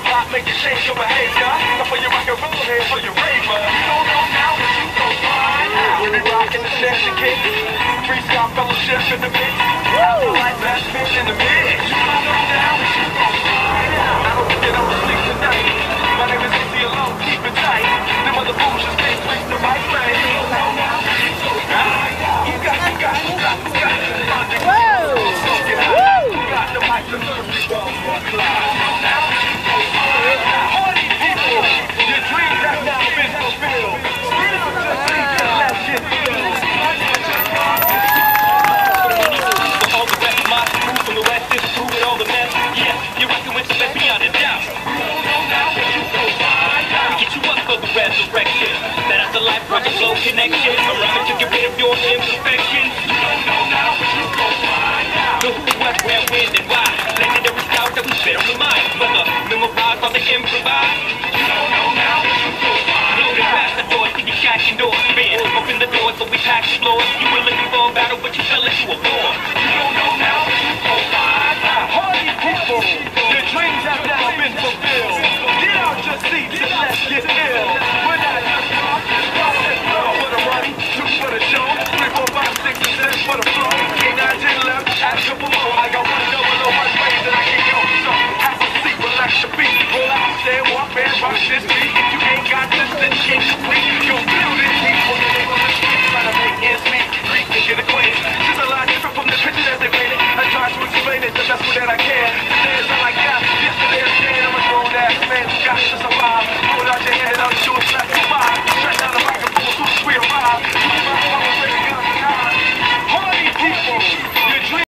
hip hop make you change your behavior. Now for your rock and roll head, for your raver. You don't know now what you gon' find out. We be rocking the and kicks. Freestyle fellowship in the mix. The west is with all the mess. Yeah, you're rocking with the best beyond a doubt. We get you up for the resurrection. That afterlife Project Blowed connection. I'm rhyming to get rid of your imperfections. You don't know now, but you go by now The who, what, where, when, and why. Legendary styles that we spit on the mind. Whether memorized or they improvise. You don't know now. Loaded past the door, see you shacking doors. Spin, open the door so we pack the floor. You were looking for a battle, but you fell into a war. watch the beat. Roll out, stand, walk, and watch this beat. If you ain't got this, then you ain't sweet. You'll build it, keep on the name of the street. Trying to make ends meet, greet and get acquainted. This is a lot different from the picture that they painted. I try to explain it the best way that I can.